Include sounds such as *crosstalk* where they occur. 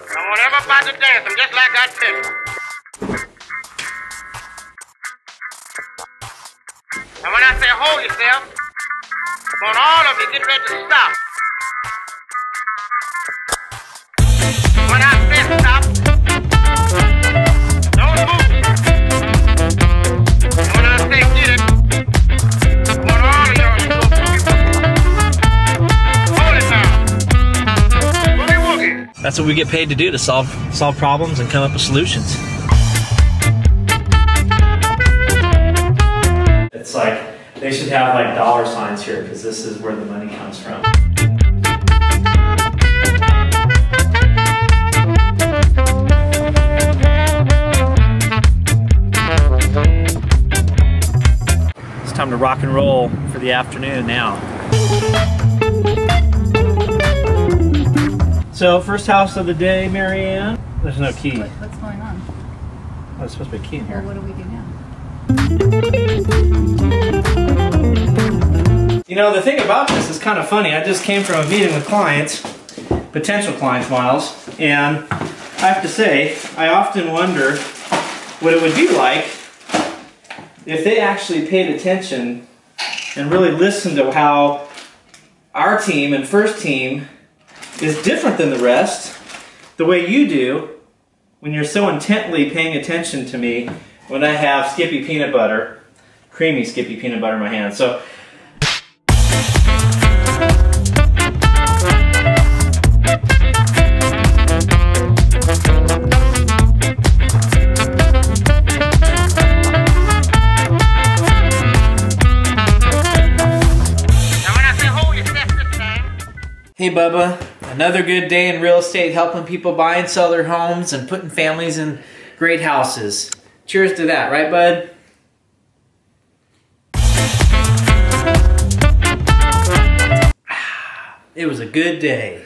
I want everybody to dance them just like I tell. And when I say hold yourself, I want all of you get ready to stop. That's what we get paid to do to solve solve problems and come up with solutions. It's like they should have like dollar signs here because this is where the money comes from. It's time to rock and roll for the afternoon now. So, first house of the day, Marianne. There's no key. What, what's going on? Oh, there's supposed to be a key in here. Well, here. what do we do now? You know, the thing about this is kind of funny. I just came from a meeting with clients, potential clients, Miles, and I have to say, I often wonder what it would be like if they actually paid attention and really listened to how our team and first team is different than the rest, the way you do when you're so intently paying attention to me when I have Skippy peanut butter, creamy Skippy peanut butter in my hand. So Now when I say hold yourself this time, Hey Bubba, another good day in real estate helping people buy and sell their homes and putting families in great houses. Cheers to that, right, bud? *sighs* It was a good day.